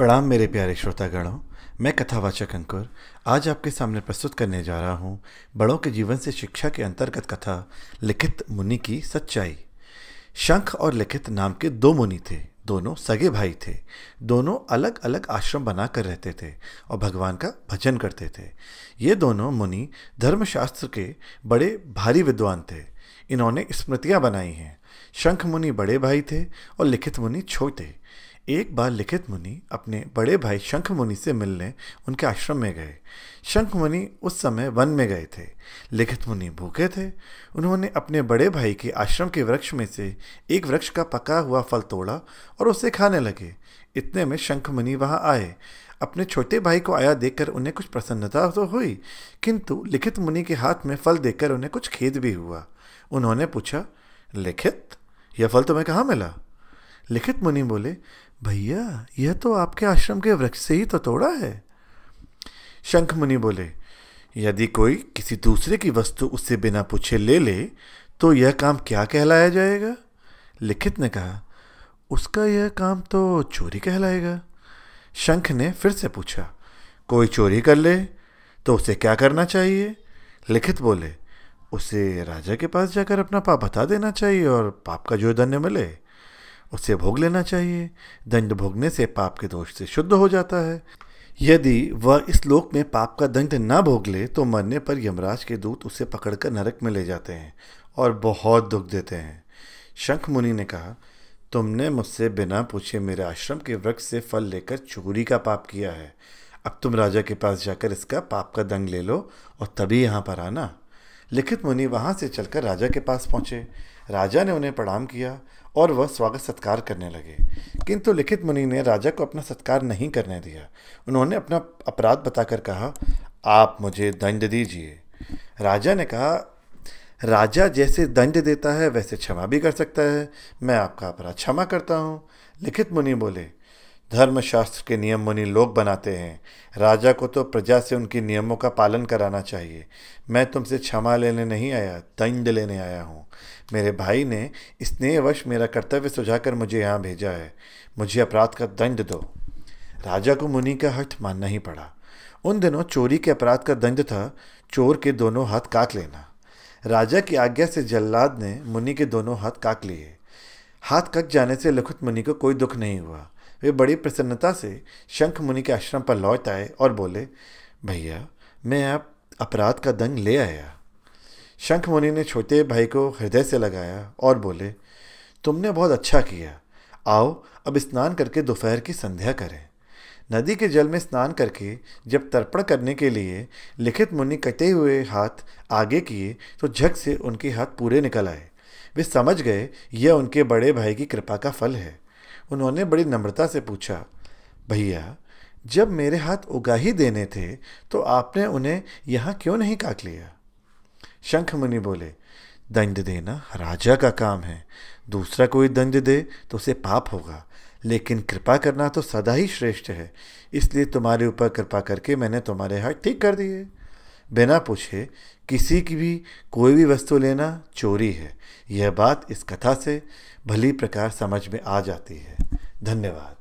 प्रणाम मेरे प्यारे श्रोतागणों, मैं कथावाचक अंकुर, आज आपके सामने प्रस्तुत करने जा रहा हूँ बड़ों के जीवन से शिक्षा के अंतर्गत कथा, लिखित मुनि की सच्चाई। शंख और लिखित नाम के दो मुनि थे, दोनों सगे भाई थे, दोनों अलग अलग आश्रम बनाकर रहते थे और भगवान का भजन करते थे। ये दोनों मुनि धर्मशास्त्र के बड़े भारी विद्वान थे, इन्होंने स्मृतियाँ बनाई हैं। शंख मुनि बड़े भाई थे और लिखित मुनि छोटे। एक बार लिखित मुनि अपने बड़े भाई शंख मुनि से मिलने उनके आश्रम में गए। शंख मुनि उस समय वन में गए थे। लिखित मुनि भूखे थे। उन्होंने अपने बड़े भाई के आश्रम के वृक्ष में से एक वृक्ष का पका हुआ फल तोड़ा और उसे खाने लगे। इतने में शंख मुनि वहाँ आए। अपने छोटे भाई को आया देखकर उन्हें कुछ प्रसन्नता तो हुई, किंतु लिखित मुनि के हाथ में फल देखकर उन्हें कुछ खेद भी हुआ। उन्होंने पूछा, लिखित? यह फल तुम्हें कहाँ मिला? लिखित मुनि बोले, भैया, यह तो आपके आश्रम के वृक्ष से ही तो तोड़ा है। शंख मुनि बोले, यदि कोई किसी दूसरे की वस्तु उससे बिना पूछे ले ले तो यह काम क्या कहलाया जाएगा? लिखित ने कहा, उसका यह काम तो चोरी कहलाएगा। शंख ने फिर से पूछा, कोई चोरी कर ले तो उसे क्या करना चाहिए? लिखित बोले, उसे राजा के पास जाकर अपना पाप बता देना चाहिए और पाप का जो धन्य मिले उसे भोग लेना चाहिए। दंड भोगने से पाप के दोष से शुद्ध हो जाता है। यदि वह इस लोक में पाप का दंड न भोग ले तो मरने पर यमराज के दूत उसे पकड़कर नरक में ले जाते हैं और बहुत दुख देते हैं। शंख मुनि ने कहा, तुमने मुझसे बिना पूछे मेरे आश्रम के वृक्ष से फल लेकर चोरी का पाप किया है। अब तुम राजा के पास जाकर इसका पाप का दंग ले लो और तभी यहाँ पर आना। लिखित मुनि वहाँ से चलकर राजा के पास पहुँचे। राजा ने उन्हें प्रणाम किया और वह स्वागत सत्कार करने लगे। किंतु लिखित मुनि ने राजा को अपना सत्कार नहीं करने दिया। उन्होंने अपना अपराध बताकर कहा, आप मुझे दंड दीजिए। राजा ने कहा, राजा जैसे दंड देता है, वैसे क्षमा भी कर सकता है। मैं आपका अपराध क्षमा करता हूँ। लिखित मुनि बोले धर्मशास्त्र के नियम मुनि लोग बनाते हैं। राजा को तो प्रजा से उनके नियमों का पालन कराना चाहिए। मैं तुमसे क्षमा लेने नहीं आया, दंड लेने आया हूँ। मेरे भाई ने स्नेहवश मेरा कर्तव्य सुझाकर मुझे यहाँ भेजा है। मुझे अपराध का दंड दो। राजा को मुनि का हठ मानना ही पड़ा। उन दिनों चोरी के अपराध का दंड था, चोर के दोनों हाथ काट लेना। राजा की आज्ञा से जल्लाद ने मुनि के दोनों हाथ काट लिए। हाथ कट जाने से लखुत मुनि को कोई दुख नहीं हुआ। वे बड़ी प्रसन्नता से शंख मुनि के आश्रम पर लौट आए और बोले, भैया, मैं आप अपराध का दंग ले आया। शंख मुनि ने छोटे भाई को हृदय से लगाया और बोले, तुमने बहुत अच्छा किया। आओ, अब स्नान करके दोपहर की संध्या करें। नदी के जल में स्नान करके, जब तर्पण करने के लिए लिखित मुनि कटे हुए हाथ आगे किए तो झक से उनके हाथ पूरे निकल आए। वे समझ गए, यह उनके बड़े भाई की कृपा का फल है। उन्होंने बड़ी नम्रता से पूछा, भैया, जब मेरे हाथ उगा ही देने थे तो आपने उन्हें यहाँ क्यों नहीं काट लिया? शंख मुनि बोले, दंड देना राजा का काम है। दूसरा कोई दंड दे तो उसे पाप होगा, लेकिन कृपा करना तो सदा ही श्रेष्ठ है। इसलिए तुम्हारे ऊपर कृपा करके मैंने तुम्हारे हाथ ठीक कर दिए। बिना पूछे किसी की भी कोई भी वस्तु लेना चोरी है। यह बात इस कथा से भली प्रकार समझ में आ जाती है। धन्यवाद।